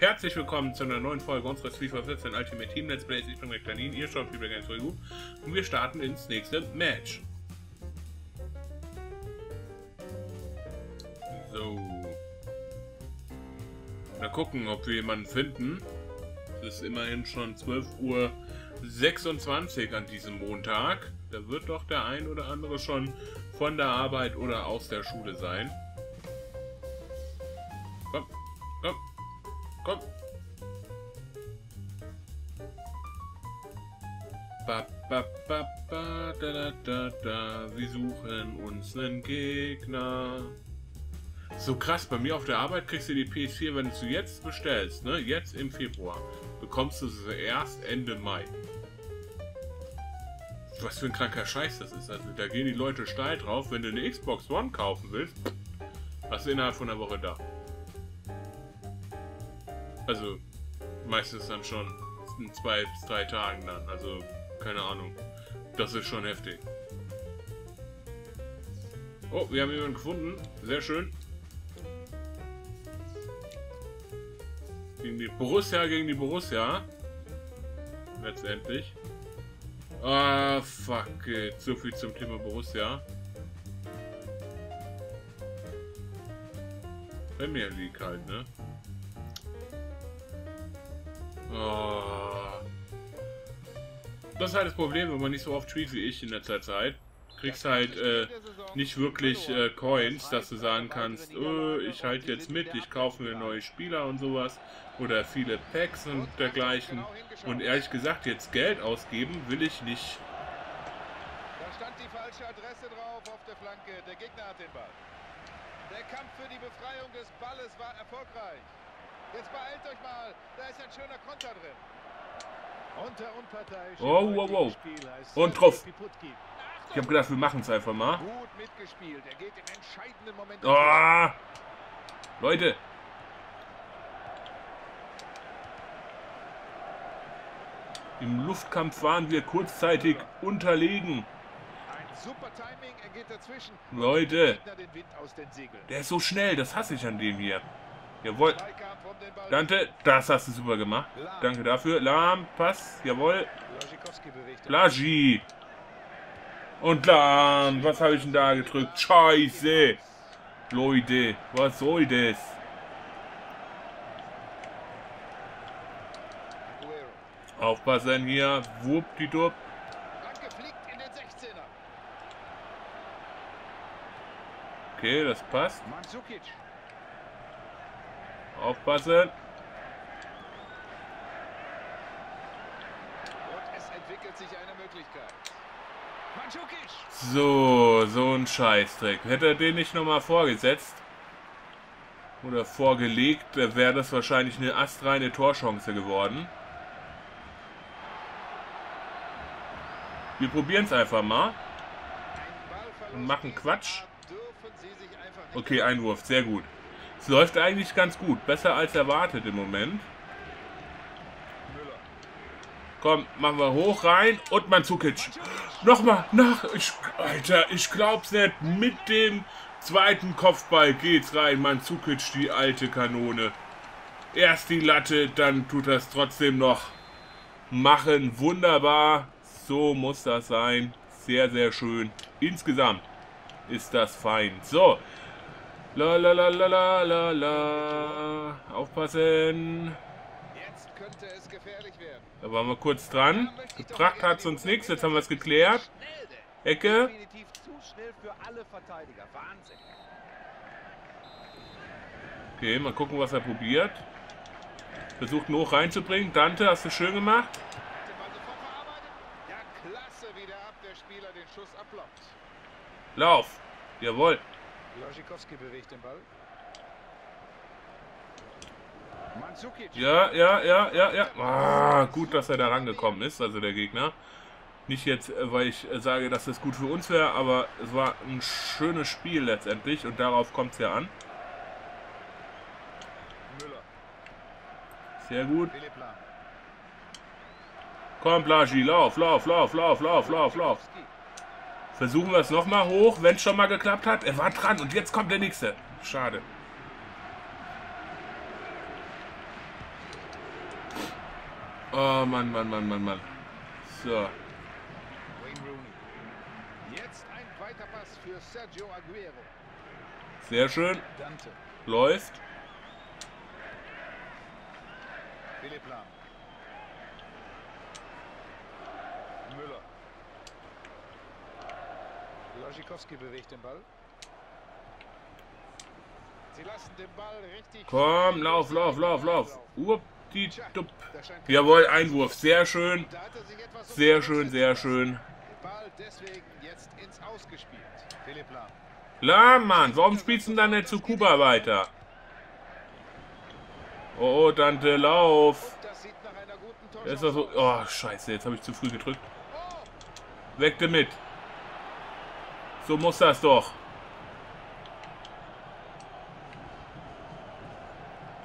Herzlich willkommen zu einer neuen Folge unseres FIFA 14 Ultimate Team Let's Plays. Ich bin McLanin, ihr schaut FIFA Games Review und wir starten ins nächste Match. So. Mal gucken, ob wir jemanden finden. Es ist immerhin schon 12.26 Uhr an diesem Montag. Da wird doch der ein oder andere schon von der Arbeit oder aus der Schule sein. Komm. Ba, ba, ba, ba, da, da, da, da. Wir suchen uns einen Gegner. So krass, bei mir auf der Arbeit kriegst du die PS4, wenn du jetzt bestellst, ne? Jetzt im Februar, bekommst du sie erst Ende Mai. Was für ein kranker Scheiß das ist. Also da gehen die Leute steil drauf, wenn du eine Xbox One kaufen willst, hast du innerhalb von einer Woche da. Also meistens dann schon in zwei bis drei Tagen dann. Also keine Ahnung. Das ist schon heftig. Oh, wir haben jemanden gefunden. Sehr schön. Gegen die Borussia, gegen die Borussia. Letztendlich. Ah, fuck. So viel zum Thema Borussia. Premier League halt, ne? Oh. Das ist halt das Problem, wenn man nicht so oft tweet wie ich in letzter Zeit. Kriegst halt äh, nicht wirklich äh, Coins, dass du sagen kannst, oh, ich halte jetzt mit, ich kaufe mir neue Spieler und sowas. Oder viele Packs und dergleichen. Und ehrlich gesagt, jetzt Geld ausgeben will ich nicht. Da stand die falsche Adresse drauf auf der Flanke. Der Gegner hat den Ball. Der Kampf für die Befreiung des Balles war erfolgreich. Jetzt beeilt euch mal. Da ist ein schöner Konter drin. Und der Unparteiische Oh, wow, wow. Und drauf. Ich habe gedacht, wir machen es einfach mal. Gut mitgespielt. Er geht im entscheidenden Moment. Oh. Leute. Im Luftkampf waren wir kurzzeitig unterlegen. Ein super Timing. Er geht dazwischen. Leute. Der ist so schnell, das hasse ich an dem hier. Jawohl. Dante, das hast du super gemacht. Danke dafür. Lahm, Pass, jawohl. Blagi. Und Lahm, was habe ich denn da gedrückt? Scheiße. Leute, was soll das? Aufpassen hier. Wuppdidupp. Flanke fliegt in den 16er. Okay, das passt. Aufpassen. Und es entwickelt sich eine Möglichkeit. Mandzukic. So, so ein Scheißdreck. Hätte er den nicht nochmal vorgesetzt oder vorgelegt, wäre das wahrscheinlich eine astreine Torchance geworden. Wir probieren es einfach mal. Und machen Quatsch. Okay, Einwurf, sehr gut. Es läuft eigentlich ganz gut. Besser als erwartet im Moment. Komm, machen wir hoch rein und Mandzukic. Nochmal, nach. Ich, Alter, ich glaub's nicht. Mit dem zweiten Kopfball geht's rein. Mandzukic, die alte Kanone. Erst die Latte, dann tut das trotzdem noch machen. Wunderbar. So muss das sein. Sehr, sehr schön. Insgesamt ist das fein. So. La la la la la la la. Aufpassen. Da waren wir kurz dran. Gebracht hat es uns nichts. Jetzt haben wir es geklärt. Ecke. Definitiv zu schnell für alle Verteidiger. Wahnsinn. Okay, mal gucken, was er probiert. Versucht ihn hoch reinzubringen. Dante, hast du schön gemacht. Lauf. Jawohl. Loschikowski bewegt den Ball. Ja, ja, ja, ja, ja. Ah, gut, dass er da rangekommen ist, also der Gegner. Nicht jetzt, weil ich sage, dass das gut für uns wäre, aber es war ein schönes Spiel letztendlich und darauf kommt es ja an. Müller. Sehr gut. Komm, Blagi, lauf, lauf, lauf, lauf, lauf, lauf, lauf. Versuchen wir es nochmal hoch, wenn es schon mal geklappt hat. Er war dran und jetzt kommt der nächste. Schade. Oh Mann, Mann, Mann, Mann, Mann. So. Wayne Rooney. Jetzt ein weiter Pass für Sergio Aguero. Sehr schön. Läuft. Philipp Lahm. Müller. Loschikowski bewegt den Ball. Sie lassen den Ball richtig... Komm, lauf, lauf, lauf, lauf. Upp, die, dupp. Jawohl, Einwurf. Sehr schön. Sehr schön, sehr schön. lassen. Ball deswegen jetzt ins Ausgespielt. Philipp Lahm. Mann. Warum spielst du denn dann nicht zu Kuba weiter? Oh, Dante, lauf. Das ist so. Oh, scheiße. Jetzt habe ich zu früh gedrückt. Oh, Weg damit. So muss das doch.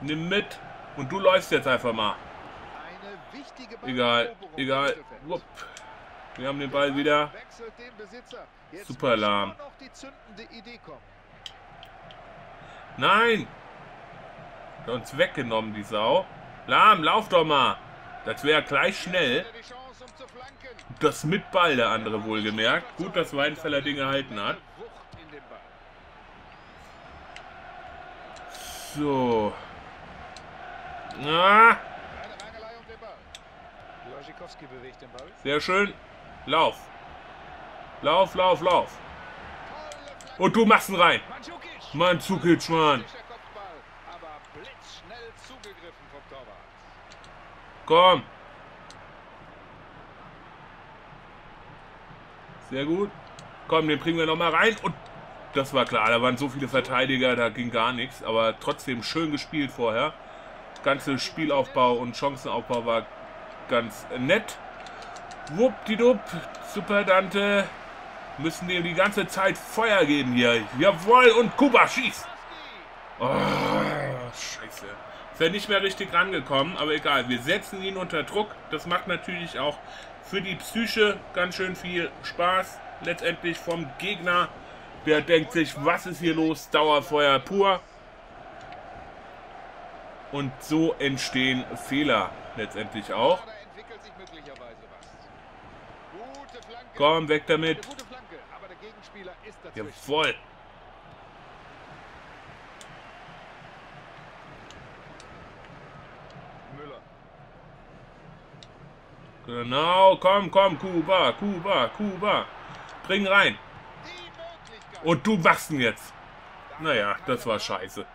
Nimm mit. Und du läufst jetzt einfach mal. Egal, egal. Wupp. Wir haben den Ball wieder. Super lahm. Nein! Hat uns weggenommen, die Sau. Lahm, lauf doch mal. Das wäre gleich schnell. Das mit Ball, der andere wohlgemerkt. Gut, dass Weidenfeller Ding gehalten hat. So. Ah, sehr schön. Lauf. Lauf, lauf, lauf. Und du machst ihn rein. Mann. Vom Torwart. Komm. Sehr gut. Komm, den bringen wir nochmal rein. Und das war klar, da waren so viele Verteidiger, da ging gar nichts. Aber trotzdem schön gespielt vorher. Ganze Spielaufbau und Chancenaufbau war ganz nett. Wuppdidupp, super Dante. Müssen dem die ganze Zeit Feuer geben hier. Jawohl, und Kuba schießt. Oh, scheiße. Ist ja nicht mehr richtig rangekommen, aber egal. Wir setzen ihn unter Druck. Das macht natürlich auch für die Psyche ganz schön viel Spaß. Letztendlich vom Gegner. Der denkt sich, was ist hier los? Dauerfeuer pur. Und so entstehen Fehler letztendlich auch. Komm, weg damit. Eine gute Flanke, aber der Gegenspieler ist dazwischen. Jawohl. Müller. Genau, komm, komm, Kuba, Kuba, Kuba. Bring rein. Und du machst ihn jetzt. Naja, das war scheiße.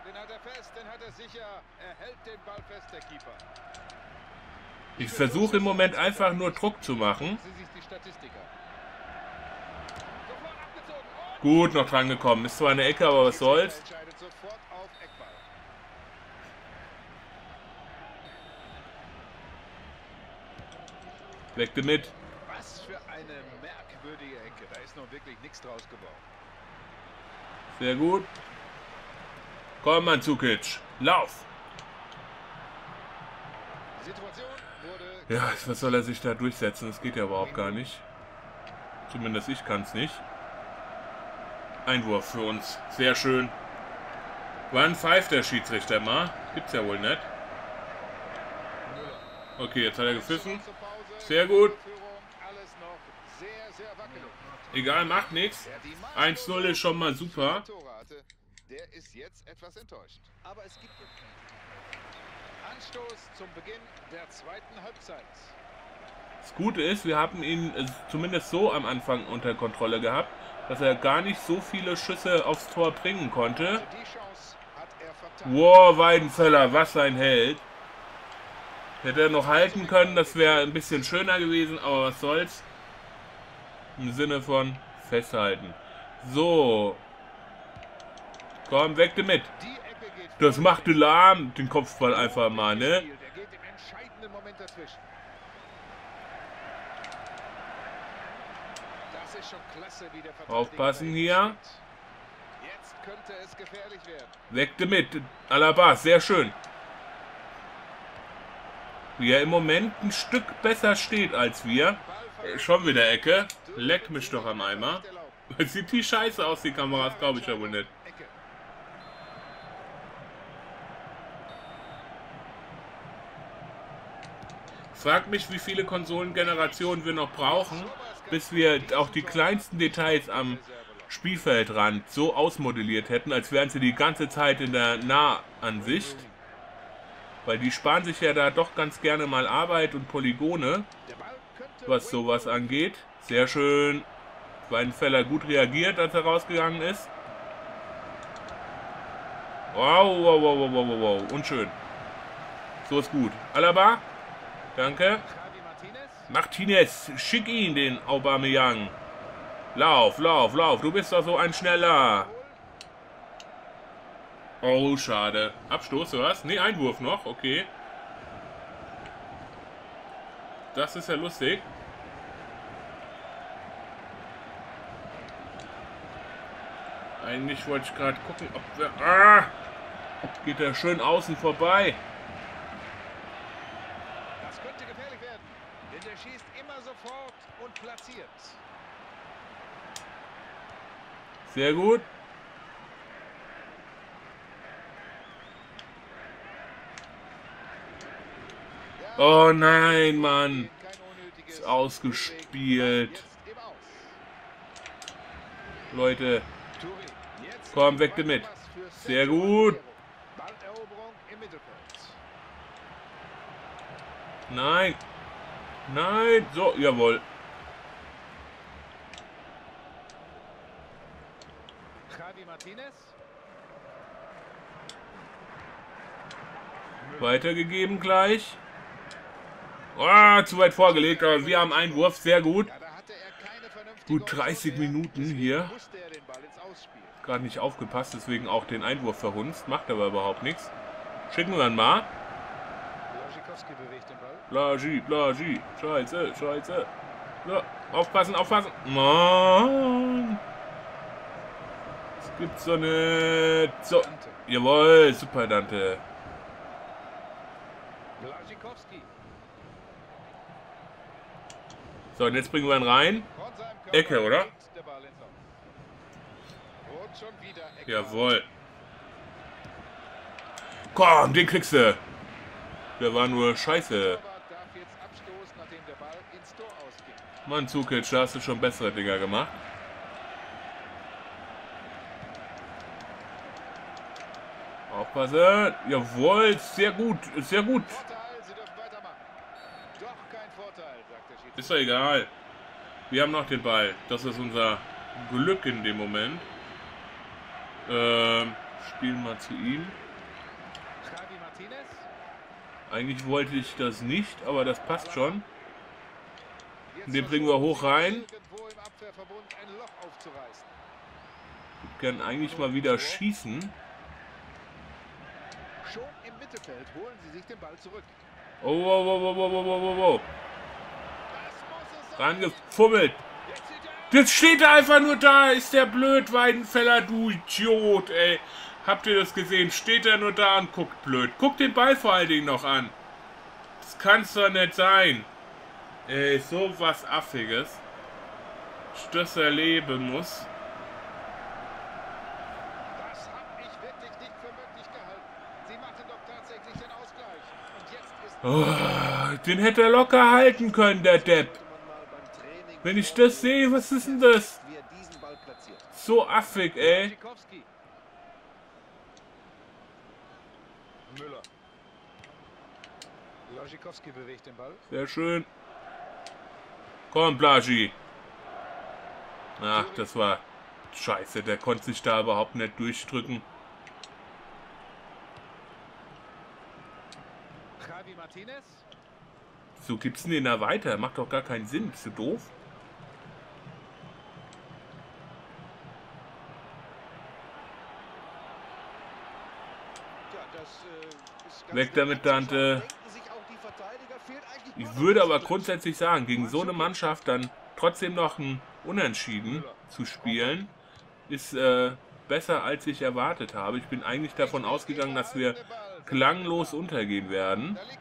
Ich versuche im Moment einfach nur Druck zu machen. Oh, Gut, noch dran gekommen. Ist zwar eine Ecke, aber was soll's. entscheidet sofort auf Eckball. Weg damit. Was für eine merkwürdige Ecke. Da ist noch wirklich nichts draus geworden. Sehr gut. Komm, Mandzukic. Lauf. Ja, was soll er sich da durchsetzen? Das geht ja überhaupt gar nicht. Zumindest ich kann es nicht. Einwurf für uns. Sehr schön. Wann pfeift der Schiedsrichter mal? Gibt's ja wohl nicht. Okay, jetzt hat er gepfiffen. Sehr gut. Egal, macht nichts. Der die 1-0 ist schon mal super. Der ist jetzt etwas enttäuscht. Aber es gibt Anstoß zum Beginn der zweiten Halbzeit. Das Gute ist, wir haben ihn äh, zumindest so am Anfang unter Kontrolle gehabt, dass er gar nicht so viele Schüsse aufs Tor bringen konnte. Wow, Weidenfeller, was ein Held. Hätte er noch halten können, das wäre ein bisschen schöner gewesen, aber was soll's. Im Sinne von festhalten. So. Komm, weg damit. Das machte lahm, den Kopfball einfach mal, ne? Aufpassen hier. Jetzt könnte es gefährlich werden. Weg damit. Alaba, sehr schön. Wie er im Moment ein Stück besser steht als wir. Äh, Schon wieder Ecke. Leck mich doch am Eimer. Sieht die scheiße aus, die Kameras, glaube ich ja wohl nicht. Frag mich, wie viele Konsolengenerationen wir noch brauchen, bis wir auch die kleinsten Details am Spielfeldrand so ausmodelliert hätten, als wären sie die ganze Zeit in der Nahansicht. Weil die sparen sich ja da doch ganz gerne mal Arbeit und Polygone, was sowas angeht. Sehr schön. Weidenfeller gut reagiert, als er rausgegangen ist. Wow, wow, wow, wow, wow, wow. Unschön. So ist gut. Alaba. Danke. Martinez. Schick ihn, den Aubameyang. Lauf, lauf, lauf. Du bist doch so ein Schneller. Oh, schade. Abstoß, hast? Ne, Einwurf noch. Okay. Das ist ja lustig. Eigentlich wollte ich gerade gucken, ob wir... Ah! Geht er schön außen vorbei. Das könnte gefährlich werden, denn der schießt immer sofort und platziert. Sehr gut. Oh nein, Mann. Ist ausgespielt. Leute, komm, weg damit. Sehr gut. Nein. Nein. So, jawohl. Weitergegeben gleich. Oh, zu weit vorgelegt, aber wir haben Einwurf, sehr gut. Gut 30 Minuten hier. Gerade nicht aufgepasst, deswegen auch den Einwurf verhunzt. Macht aber überhaupt nichts. Schicken wir ihn mal. Blagi, Blagi. Scheiße, scheiße. So, aufpassen, aufpassen. Mann. Es gibt so eine... So, jawohl, super Dante. So, und jetzt bringen wir ihn rein. Ecke, oder? Jawohl. Komm, den kriegst du. Der war nur scheiße. Mann, Zukic, da hast du schon bessere Dinger gemacht. Aufpassen. Jawohl, sehr gut, sehr gut. Ist doch egal. Wir haben noch den Ball. Das ist unser Glück in dem Moment. Ähm, spielen mal zu ihm. Eigentlich wollte ich das nicht, aber das passt schon. Den bringen wir hoch rein. Wir können eigentlich mal wieder schießen. Schon im Mittelfeld holen sie sich den Ball zurück. Oh, wow, wow, wow, wow, wow, wow, wow. Rangefummelt. Jetzt steht er einfach nur da. Ist der blöd, Weidenfeller, du Idiot, ey. Habt ihr das gesehen? Steht er nur da und guckt blöd. Guckt den Ball vor allen Dingen noch an. Das kann's doch nicht sein. Ey, so was Affiges. Ich das erleben muss. Das habe ich wirklich nicht für möglich gehalten. Sie machen doch tatsächlich den Ausgleich. Und jetzt ist Oh, den hätte er locker halten können, der Depp. man mal beim Training Wenn ich das sehe, was ist denn das? So affig, ey. Schikowski. Müller. Loschikowski bewegt den Ball. Sehr schön. Komm, Blagi. Ach, das war scheiße. Der konnte sich da überhaupt nicht durchdrücken. Javi Martinez. So gibt's denn den da weiter? Macht doch gar keinen Sinn. Bist du doof? Ja, das, äh, ist ganz Weg damit. Dante. Ich würde aber grundsätzlich sagen, gegen so eine Mannschaft dann trotzdem noch ein Unentschieden zu spielen, ist äh, besser, als ich erwartet habe. Ich bin eigentlich davon ausgegangen, dass wir klanglos untergehen werden. Er.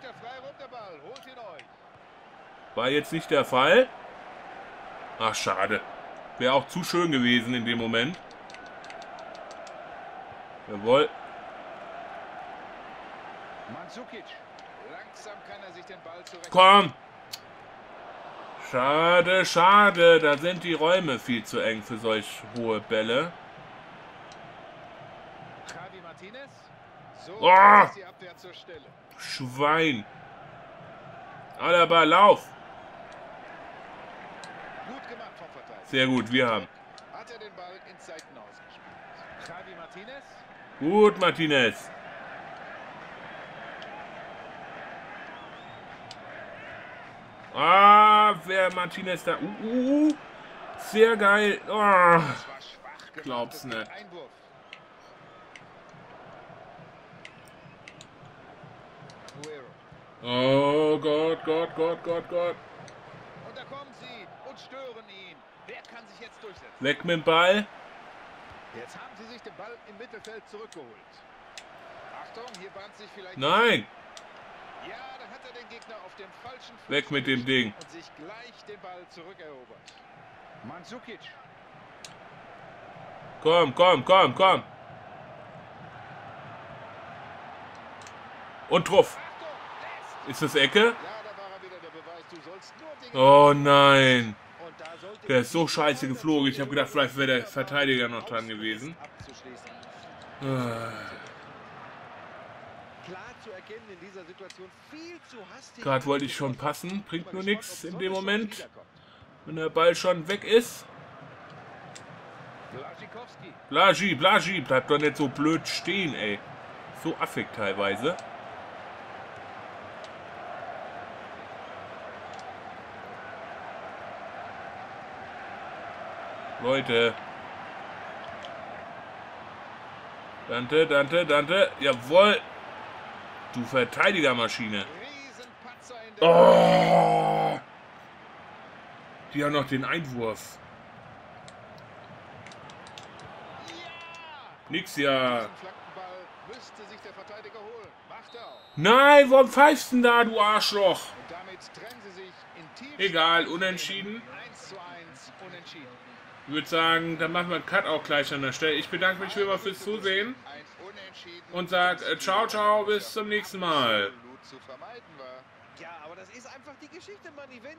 War jetzt nicht der Fall. Ach, schade. Wäre auch zu schön gewesen in dem Moment. Jawohl. Mandzukic. Langsam kann er sich den Ball zurecht. Komm! Schade, schade. Da sind die Räume viel zu eng für solch hohe Bälle. Javi Martinez. So Oh. die Abwehr zur Stelle. Schwein. Alaba, lauf! Gut gemacht vom Verteidiger. Sehr gut, wir haben. Hat er den Ball ins Seitenaus gespielt. Javi Martinez. Gut, Martinez. Ah, wer Martinez da? Uh, uh, uh. Sehr geil. Gemacht. Glaub's nicht. Oh Gott, Gott, Gott, Gott, Gott. Und da kommen sie und stören ihn. Wer kann sich jetzt durchsetzen? Weg mit dem Ball. Jetzt haben sie sich den Ball im Mittelfeld zurückgeholt. Achtung, hier bahnt sich vielleicht... Nein. Weg mit dem Ding. Und sich gleich den Ball zurückerobert. Mandzukic. Komm, komm, komm, komm. Und Truff. Ist das Ecke? Oh nein. Der ist so scheiße geflogen. Ich habe gedacht, vielleicht wäre der Verteidiger noch dran gewesen. Ah. Klar zu erkennen in dieser Situation viel zu hastig. Gerade wollte ich schon passen. Bringt nur nichts in dem Moment. Wenn der Ball schon weg ist. Blaschikowski. Blagi, Blagi, bleib doch nicht so blöd stehen, ey. So affig teilweise. Leute. Dante, Dante, Dante. Jawohl. Du Verteidigermaschine. Oh. Die haben noch den Einwurf. Nix ja. Nein, warum pfeifst du denn da, du Arschloch? Egal, unentschieden. 1 zu 1, unentschieden. Ich würde sagen, dann machen wir einen Cut auch gleich an der Stelle. Ich bedanke mich wie immer fürs Zusehen. Und sage äh, ciao, ciao, bis zum nächsten Mal. Ja, aber das ist einfach die Geschichte, Manni. Wenn